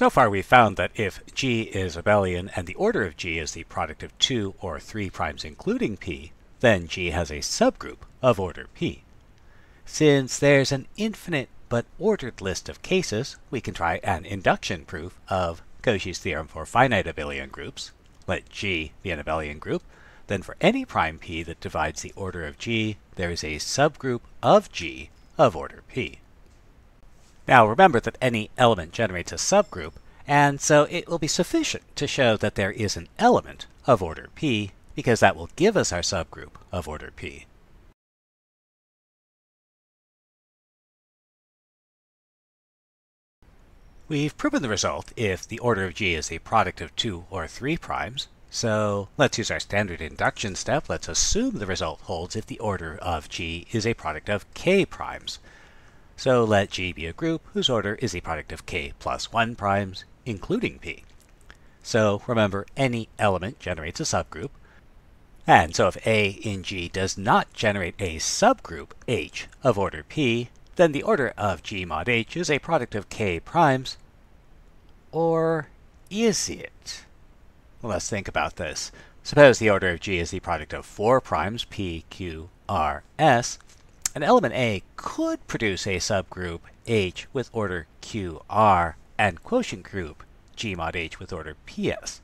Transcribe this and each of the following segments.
So far we've found that if G is abelian and the order of G is the product of 2 or 3 primes including P, then G has a subgroup of order P. Since there's an infinite but ordered list of cases, we can try an induction proof of Cauchy's theorem for finite abelian groups. Let G be an abelian group. Then for any prime P that divides the order of G, there is a subgroup of G of order P. Now remember that any element generates a subgroup, and so it will be sufficient to show that there is an element of order P, because that will give us our subgroup of order P. We've proven the result if the order of G is a product of 2 or 3 primes, so let's use our standard induction step. Let's assume the result holds if the order of G is a product of k primes. So let G be a group whose order is the product of k plus 1 primes, including P. So remember, any element generates a subgroup. And so if A in G does not generate a subgroup H of order P, then the order of G mod H is a product of k primes. Or is it? Well, let's think about this. Suppose the order of G is the product of 4 primes, P, Q, R, S, an element A could produce a subgroup H with order QR and quotient group G mod H with order PS.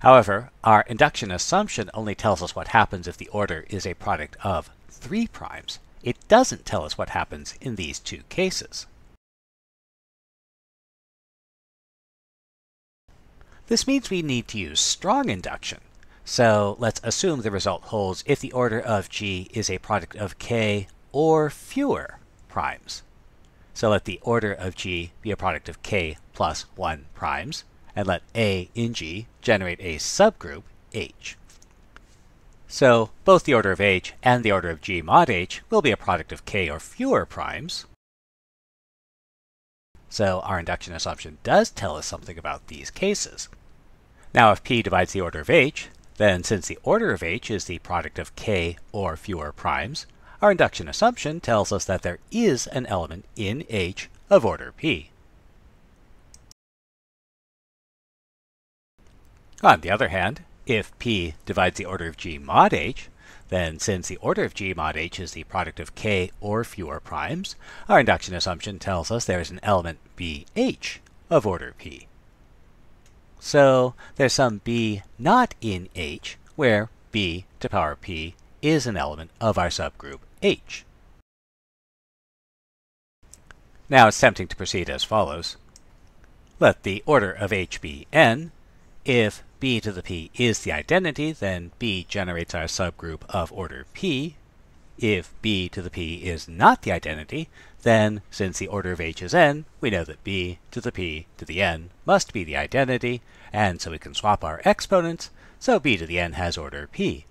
However, our induction assumption only tells us what happens if the order is a product of 3 primes. It doesn't tell us what happens in these two cases. This means we need to use strong induction. So let's assume the result holds if the order of G is a product of k or fewer primes. So let the order of G be a product of k plus 1 primes, and let A in G generate a subgroup H. So both the order of H and the order of G mod H will be a product of k or fewer primes. So our induction assumption does tell us something about these cases. Now if P divides the order of H, then since the order of H is the product of k or fewer primes, our induction assumption tells us that there is an element in H of order P. On the other hand, if P divides the order of G mod H, then since the order of G mod H is the product of k or fewer primes, our induction assumption tells us there is an element BH of order P. So there's some b not in H where b to power p is an element of our subgroup H. Now it's tempting to proceed as follows. Let the order of H be n. If b to the p is the identity, then b generates our subgroup of order p. If b to the p is not the identity, then since the order of h is n, we know that b to the p to the n must be the identity, and so we can swap our exponents, so b to the n has order p.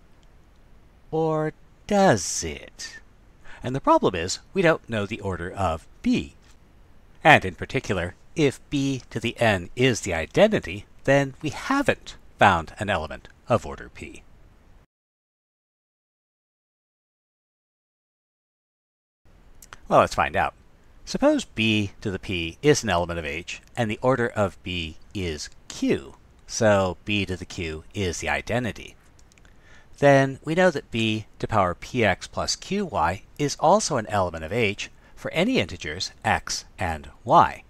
Or does it? And the problem is, we don't know the order of b. And in particular, if b to the n is the identity, then we haven't found an element of order p. Well, let's find out. Suppose b to the p is an element of h, and the order of b is q, so b to the q is the identity. Then we know that b to power px plus qy is also an element of h for any integers x and y.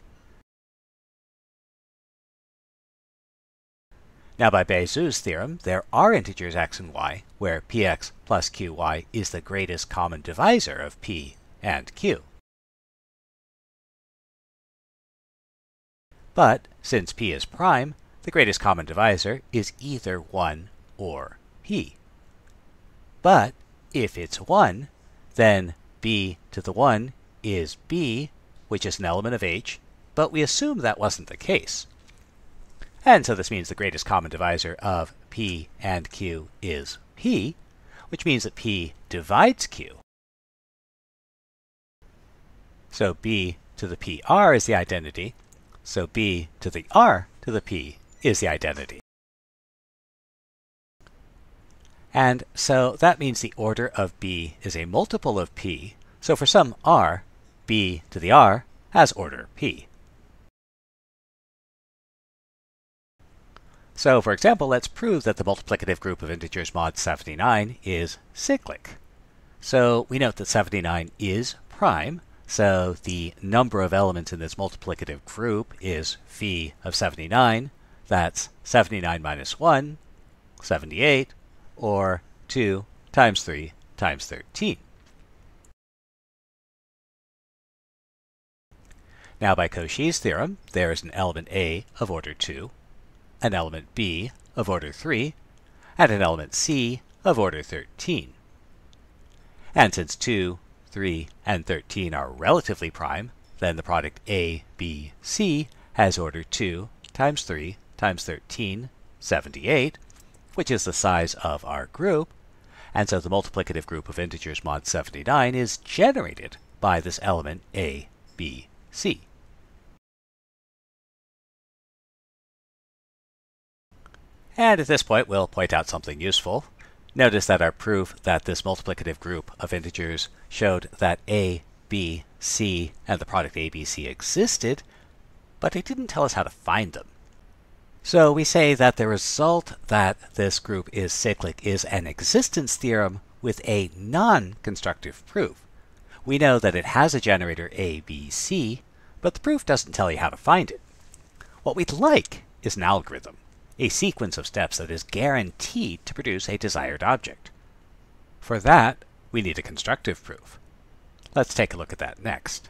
Now by Bezout's theorem, there are integers x and y where px plus qy is the greatest common divisor of p and q. But since p is prime, the greatest common divisor is either 1 or p. But if it's 1, then b to the 1 is b, which is an element of h, but we assume that wasn't the case. And so this means the greatest common divisor of p and q is p, which means that p divides q. So b to the pr is the identity. So b to the r to the p is the identity. And so that means the order of b is a multiple of p. So for some r, b to the r has order p. So, for example, let's prove that the multiplicative group of integers mod 79 is cyclic. So we note that 79 is prime, so the number of elements in this multiplicative group is phi of 79. That's 79 minus 1, 78, or 2 times 3 times 13. Now by Cauchy's theorem, there is an element A of order 2, an element B of order 3, and an element C of order 13. And since 2, 3, and 13 are relatively prime, then the product A, B, C has order 2 times 3 times 13, 78, which is the size of our group, and so the multiplicative group of integers mod 79 is generated by this element A, B, C. And at this point, we'll point out something useful. Notice that our proof that this multiplicative group of integers showed that a, b, c, and the product abc existed, but it didn't tell us how to find them. So we say that the result that this group is cyclic is an existence theorem with a non-constructive proof. We know that it has a generator A, B, C, but the proof doesn't tell you how to find it. What we'd like is an algorithm a sequence of steps that is guaranteed to produce a desired object. For that, we need a constructive proof. Let's take a look at that next.